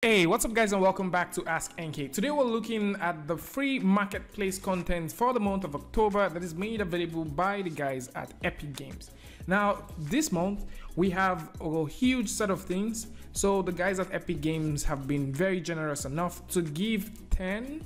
Hey, what's up guys and welcome back to Ask NK. Today we're looking at the free marketplace content for the month of October that is made available by the guys at Epic Games. Now, this month we have a huge set of things. So the guys at Epic Games have been very generous enough to give 10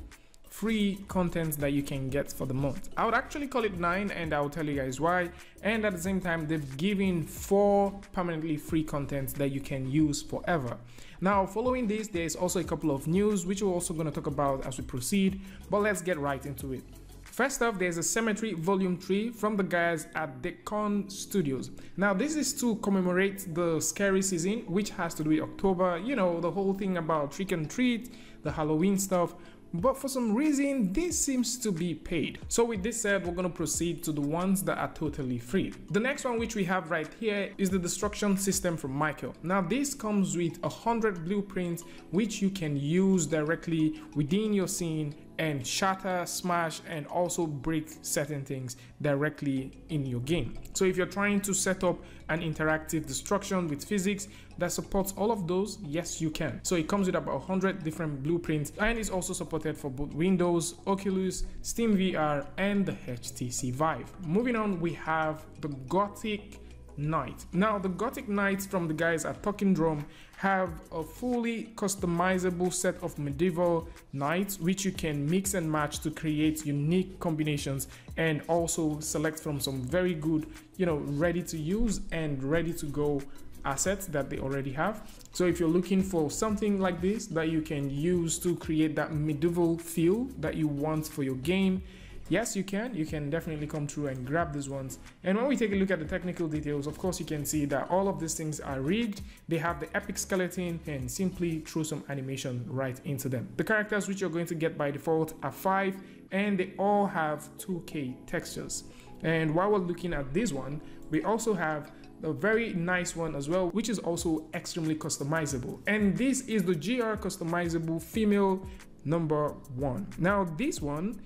free content that you can get for the month. I would actually call it 9 and I'll tell you guys why. And at the same time, they've given 4 permanently free content that you can use forever. Now, following this, there's also a couple of news which we're also going to talk about as we proceed, but let's get right into it. First off, there's a Cemetery Volume 3 from the guys at Decon Studios. Now, this is to commemorate the scary season, which has to do with October, you know, the whole thing about trick and treat, the Halloween stuff but for some reason this seems to be paid. So with this said, we're going to proceed to the ones that are totally free. The next one which we have right here is the destruction system from Michael. Now this comes with a hundred blueprints which you can use directly within your scene and shatter, smash, and also break certain things directly in your game. So if you're trying to set up an interactive destruction with physics that supports all of those, yes, you can. So it comes with about 100 different blueprints and is also supported for both Windows, Oculus, Steam VR, and the HTC Vive. Moving on, we have the Gothic Knight. Now, the Gothic Knights from the guys at Talking Drum have a fully customizable set of medieval knights which you can mix and match to create unique combinations and also select from some very good, you know, ready to use and ready to go assets that they already have. So if you're looking for something like this that you can use to create that medieval feel that you want for your game, yes you can. You can definitely come through and grab these ones. And when we take a look at the technical details of course you can see that all of these things are rigged. They have the epic skeleton and simply throw some animation right into them. The characters which you're going to get by default are five and they all have 2k textures. And while we're looking at this one we also have a very nice one as well which is also extremely customizable. And this is the gr customizable female number one. Now this one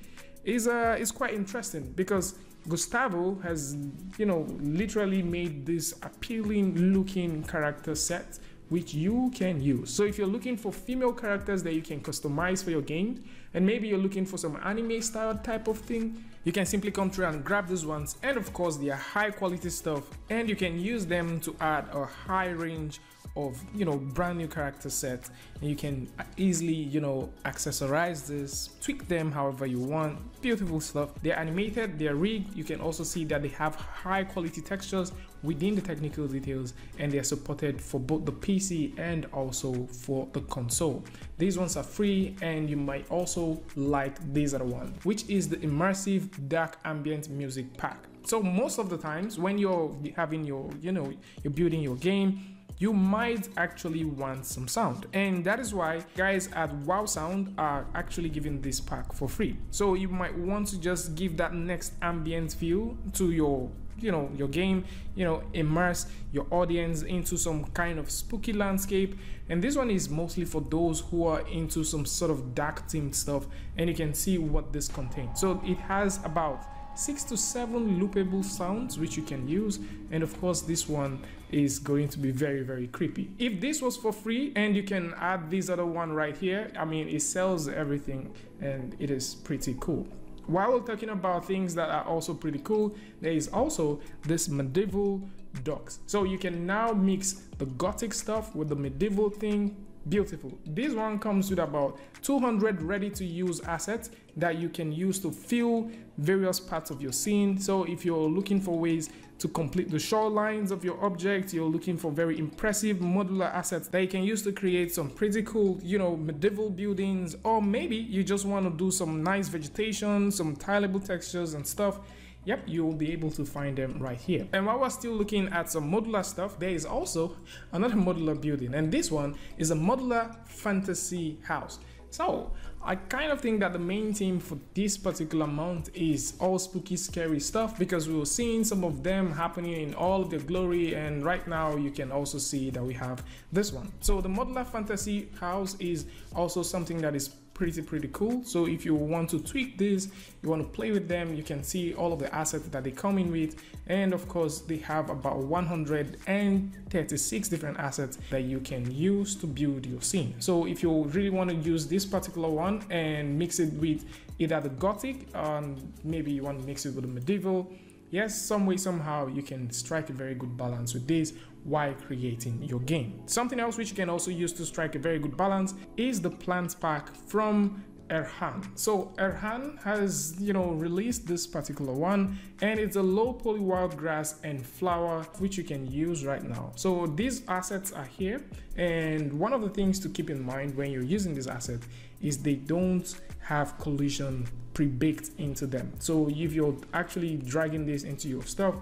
is uh is quite interesting because Gustavo has you know literally made this appealing looking character set which you can use. So if you're looking for female characters that you can customize for your game, and maybe you're looking for some anime style type of thing, you can simply come through and grab these ones. And of course, they are high quality stuff, and you can use them to add a high range of you know brand new character set and you can easily you know accessorize this tweak them however you want beautiful stuff. They're animated they're rigged. You can also see that they have high quality textures within the technical details and they're supported for both the pc and also for the console. These ones are free and you might also like this other one which is the immersive dark ambient music pack. So most of the times when you're having your you know you're building your game you might actually want some sound. And that is why guys at Wow Sound are actually giving this pack for free. So you might want to just give that next ambient feel to your you know your game you know immerse your audience into some kind of spooky landscape and this one is mostly for those who are into some sort of dark themed stuff and you can see what this contains so it has about six to seven loopable sounds which you can use and of course this one is going to be very very creepy. If this was for free and you can add this other one right here i mean it sells everything and it is pretty cool. While we're talking about things that are also pretty cool there is also this medieval docks so you can now mix the gothic stuff with the medieval thing. Beautiful. This one comes with about 200 ready to use assets that you can use to fill various parts of your scene so if you're looking for ways to complete the shorelines of your object you're looking for very impressive modular assets that you can use to create some pretty cool you know medieval buildings or maybe you just want to do some nice vegetation some tileable textures and stuff Yep, you will be able to find them right here. And while we're still looking at some modular stuff, there is also another modular building. And this one is a modular fantasy house. So I kind of think that the main theme for this particular month is all spooky scary stuff because we were seeing some of them happening in all their glory and right now you can also see that we have this one. So the modular fantasy house is also something that is pretty pretty cool. So if you want to tweak this you want to play with them you can see all of the assets that they come in with. And of course they have about 136 different assets that you can use to build your scene. So if you really want to use this particular one and mix it with either the gothic and maybe you want to mix it with the medieval yes some way somehow you can strike a very good balance with this while creating your game. Something else which you can also use to strike a very good balance is the plant pack from Erhan. So Erhan has, you know, released this particular one and it's a low poly wild grass and flower which you can use right now. So these assets are here and one of the things to keep in mind when you're using this asset is they don't have collision pre-baked into them. So if you're actually dragging this into your stuff,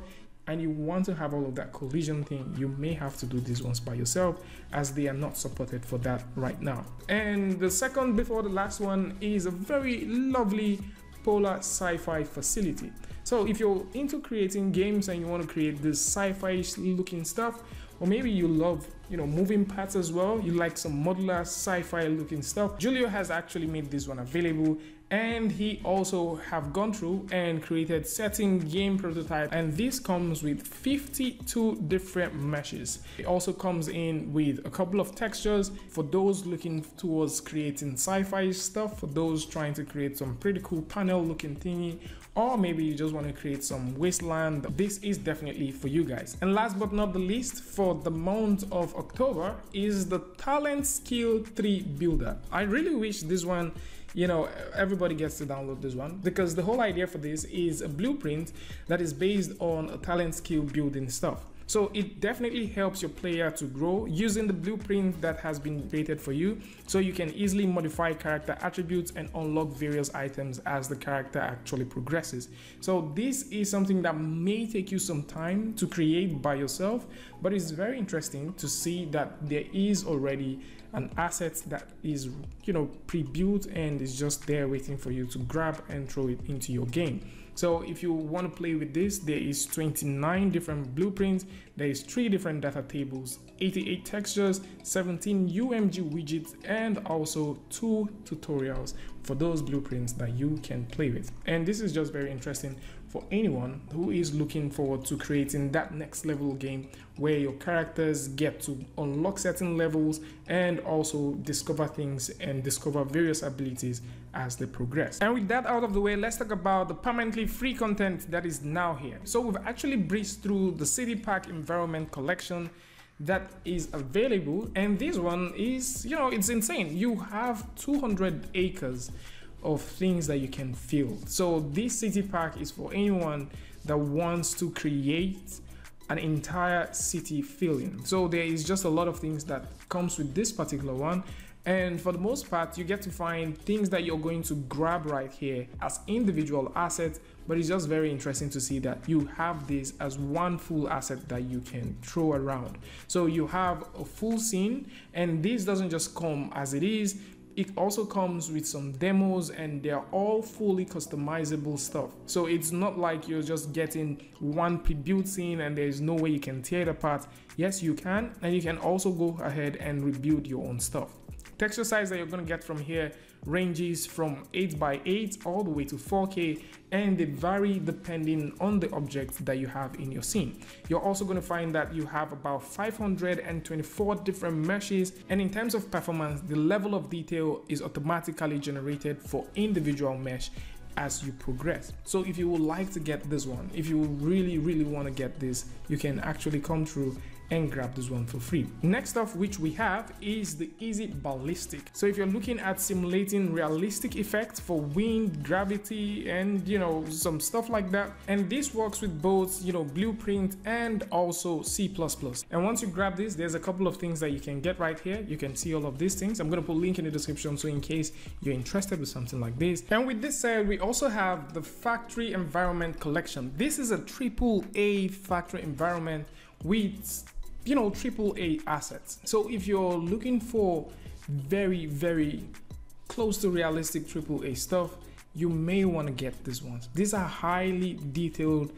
and you want to have all of that collision thing, you may have to do these ones by yourself as they are not supported for that right now. And the second before the last one is a very lovely polar sci-fi facility. So if you're into creating games and you want to create this sci-fi looking stuff, or maybe you love you know moving parts as well you like some modular sci-fi looking stuff julio has actually made this one available and he also have gone through and created certain game prototype. And this comes with 52 different meshes. It also comes in with a couple of textures for those looking towards creating sci-fi stuff for those trying to create some pretty cool panel looking thingy or maybe you just want to create some wasteland. This is definitely for you guys. And last but not the least for the month of october is the talent skill tree builder. I really wish this one you know everybody gets to download this one. Because the whole idea for this is a blueprint that is based on talent skill building stuff so it definitely helps your player to grow using the blueprint that has been created for you so you can easily modify character attributes and unlock various items as the character actually progresses. So this is something that may take you some time to create by yourself but it's very interesting to see that there is already an asset that is you know pre-built and is just there waiting for you to grab and throw it into your game so if you want to play with this, there is 29 different blueprints, there is three different data tables, 88 textures, 17 UMG widgets, and also two tutorials for those blueprints that you can play with. And this is just very interesting for anyone who is looking forward to creating that next level game where your characters get to unlock certain levels and also discover things and discover various abilities as they progress. And with that out of the way, let's talk about the permanently free content that is now here. So we've actually breezed through the City Park Environment Collection that is available and this one is you know it's insane you have 200 acres of things that you can feel so this city park is for anyone that wants to create an entire city feeling so there is just a lot of things that comes with this particular one and for the most part, you get to find things that you're going to grab right here as individual assets, but it's just very interesting to see that you have this as one full asset that you can throw around. So you have a full scene and this doesn't just come as it is, it also comes with some demos and they're all fully customizable stuff. So it's not like you're just getting one pre-built scene and there's no way you can tear it apart. Yes you can and you can also go ahead and rebuild your own stuff Texture size that you're going to get from here ranges from 8x8 all the way to 4K and they vary depending on the object that you have in your scene. You're also going to find that you have about 524 different meshes and in terms of performance the level of detail is automatically generated for individual mesh as you progress. So if you would like to get this one, if you really really want to get this, you can actually come through and grab this one for free. Next up which we have is the Easy Ballistic. So if you're looking at simulating realistic effects for wind, gravity and you know some stuff like that and this works with both you know Blueprint and also C++. And once you grab this there's a couple of things that you can get right here. You can see all of these things. I'm going to put a link in the description so in case you're interested with something like this. And with this said we also have the Factory Environment Collection. This is a triple A factory environment with you know, triple A assets. So if you're looking for very, very close to realistic triple A stuff, you may want to get these ones. These are highly detailed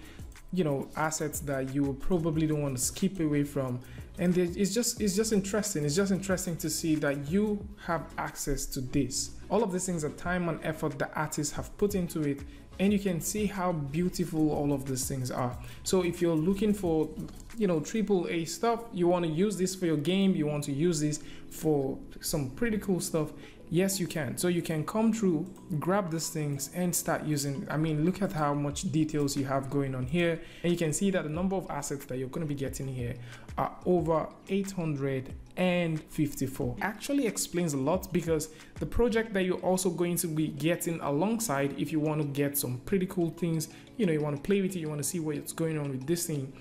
you know assets that you probably don't want to skip away from and it's just it's just interesting. It's just interesting to see that you have access to this. All of these things are time and effort the artists have put into it and you can see how beautiful all of these things are. So if you're looking for you know triple a stuff you want to use this for your game you want to use this for some pretty cool stuff yes you can. So you can come through grab these things and start using i mean look at how much details you have going on here. And you can see that the number of assets that you're going to be getting here are over 854 actually explains a lot because the project that you're also going to be getting alongside if you want to get some pretty cool things you know you want to play with it you want to see what's going on with this thing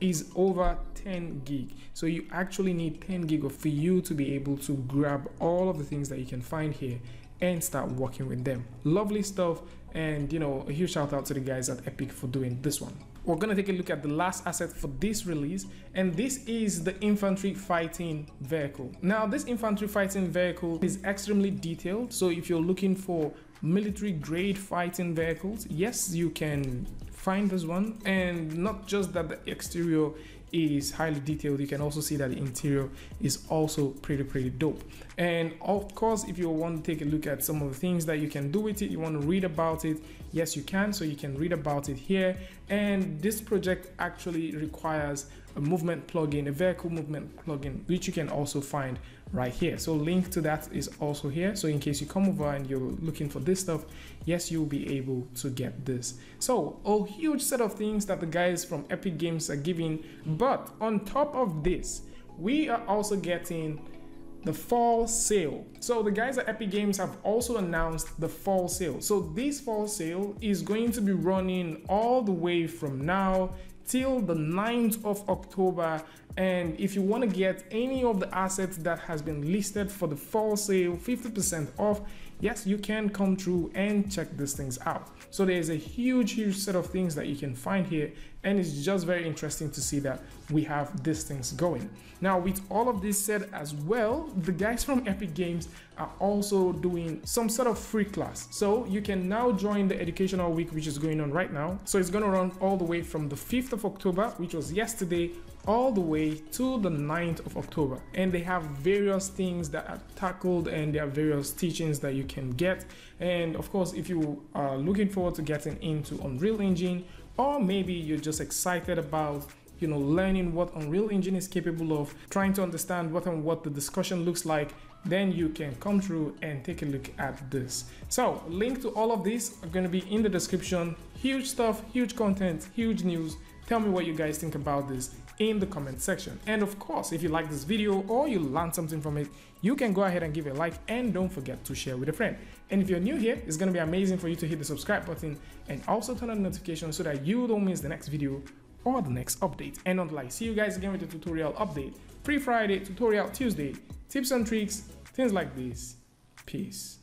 is over 10 gig. So you actually need 10 gig for you to be able to grab all of the things that you can find here and start working with them. Lovely stuff and you know a huge shout out to the guys at epic for doing this one. We're to take a look at the last asset for this release and this is the infantry fighting vehicle. Now this infantry fighting vehicle is extremely detailed so if you're looking for military grade fighting vehicles yes you can find this one. And not just that the exterior is highly detailed you can also see that the interior is also pretty pretty dope. And of course if you want to take a look at some of the things that you can do with it you want to read about it yes you can. So you can read about it here. And this project actually requires a movement plugin a vehicle movement plugin which you can also find right here so link to that is also here so in case you come over and you're looking for this stuff yes you'll be able to get this so a huge set of things that the guys from epic games are giving but on top of this we are also getting the fall sale. So the guys at Epic Games have also announced the fall sale. So this fall sale is going to be running all the way from now till the 9th of October. And if you want to get any of the assets that has been listed for the fall sale, 50% off, yes, you can come through and check these things out. So there's a huge, huge set of things that you can find here. And it's just very interesting to see that we have these things going. Now, with all of this said as well, the guys from Epic Games are also doing some sort of free class. So you can now join the educational week, which is going on right now. So it's going to run all the way from the 5th of October, which was yesterday, all the way to the 9th of October. And they have various things that are tackled and there are various teachings that you can get. And of course, if you are looking forward to getting into Unreal Engine, or maybe you're just excited about you know learning what unreal engine is capable of trying to understand what and what the discussion looks like then you can come through and take a look at this so link to all of these are going to be in the description huge stuff huge content huge news tell me what you guys think about this in the comment section. And of course, if you like this video or you learned something from it, you can go ahead and give it a like and don't forget to share with a friend. And if you're new here, it's going to be amazing for you to hit the subscribe button and also turn on notifications so that you don't miss the next video or the next update. And until I see you guys again with the tutorial update, Free Friday, Tutorial Tuesday, tips and tricks, things like this. Peace.